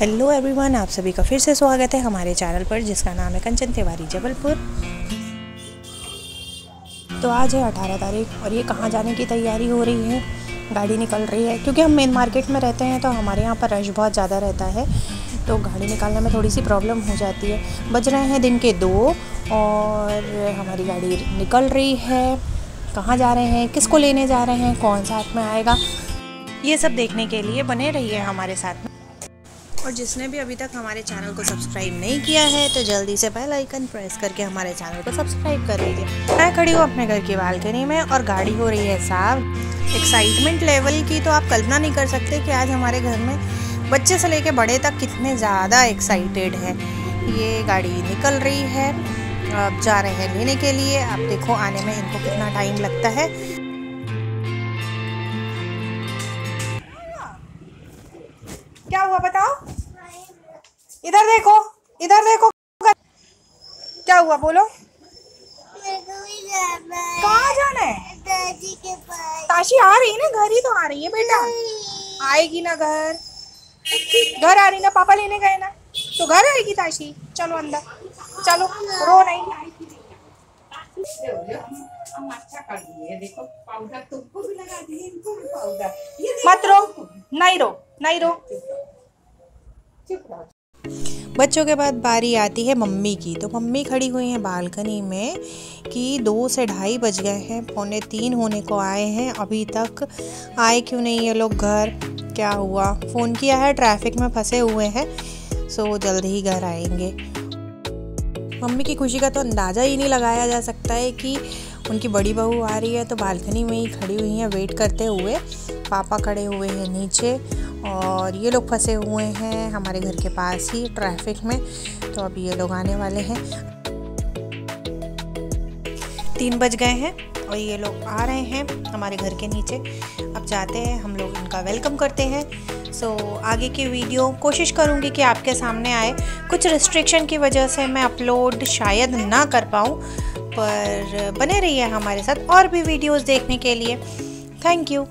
Hello everyone, आप सभी का फिर से स्वागत है हमारे चैनल पर, जिसका नाम है कंचन तिवारी जबलपुर। तो आज है अठारह तारीख और ये कहाँ जाने की तैयारी हो रही है? गाड़ी निकल रही है। क्योंकि हम मेन मार्केट में रहते हैं तो हमारे यहाँ पर रश बहुत ज़्यादा रहता है। तो गाड़ी निकालने में थोड़ी सी प्रॉब्लम हो जाती है। बज रहे हैं दिन के दो और हमारी गाड़ी निकल रही है। कहाँ जा रहे हैं? किसको लेने जा रहे हैं? कौन साथ में आएगा? ये सब देखने के लिए बने रहिए हमारे साथ में। और जिसने भी अभी तक हमारे चैनल को सब्सक्राइब नहीं किया है तो जल्दी से बेल आइकन प्रेस करके हमारे चैनल को सब्सक्राइब कर लीजिए। मैं खड़ी हूँ अपने घर की बालकनी में और गाड़ी हो रही है साफ़। एक्साइटमेंट लेवल की तो आप कल्पना नहीं कर सकते कि आज हमारे घर में बच्चे से लेके बड़े तक कितने ज़्यादा एक्साइटेड है। ये गाड़ी निकल रही है अब जा रहे हैं लेने के लिए। आप देखो आने में इनको कितना टाइम लगता है। क्या हुआ बताओ? इधर देखो इधर देखो। क्या हुआ, बोलो। कहाँ जाना है? दादी के पास ताशी आ रही है ना, घर ही तो आ रही है बेटा। आएगी ना घर। घर आ रही ना, पापा लेने गए ना। तो घर आएगी ताशी। चलो अंदर। चलो, रो नहीं। मत रो, नहीं रो नहीं रो। बच्चों के बाद बारी आती है मम्मी की। तो मम्मी खड़ी हुई हैं बालकनी में कि दो से ढाई बज गए हैं, पौने तीन होने को आए हैं। अभी तक आए क्यों नहीं ये लोग घर? क्या हुआ? फ़ोन किया है, ट्रैफ़िक में फंसे हुए हैं, सो जल्द ही घर आएँगे। मम्मी की खुशी का तो अंदाज़ा ही नहीं लगाया जा सकता है कि उनकी बड़ी बहू आ रही है तो बालकनी में ही खड़ी हुई हैं, वेट करते हुए। पापा खड़े हुए हैं नीचे। और ये लोग फंसे हुए हैं हमारे घर के पास ही ट्रैफ़िक में। तो अब ये लोग आने वाले हैं। तीन बज गए हैं और ये लोग आ रहे हैं हमारे घर के नीचे। अब जाते हैं हम लोग इनका वेलकम करते हैं। सो so, आगे की वीडियो कोशिश करूँगी कि आपके सामने आए। कुछ रिस्ट्रिक्शन की वजह से मैं अपलोड शायद ना कर पाऊँ पर बने रहिए हमारे साथ और भी वीडियोस देखने के लिए। Thank you